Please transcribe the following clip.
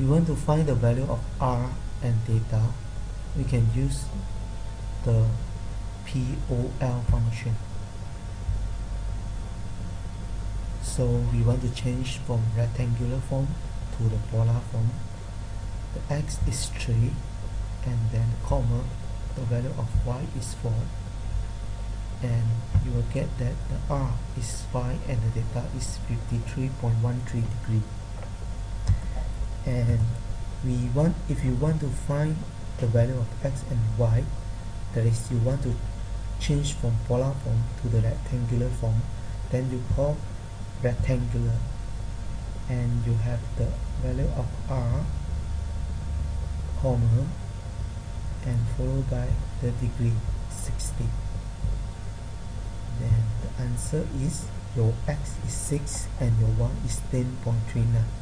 we want to find the value of r and theta we can use the POL function. So we want to change from rectangular form to the polar form. The x is 3 and then comma the value of y is 4 and you will get that the r is 5 and the theta is 53.13 degree and we want if you want to find the value of x and y that is you want to change from polar form to the rectangular form then you call rectangular. And you have the value of r comma and followed by the degree 60 then the answer is your x is 6 and your y is 10.39